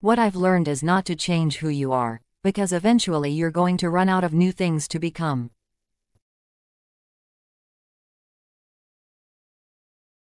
What I've learned is not to change who you are, because eventually you're going to run out of new things to become.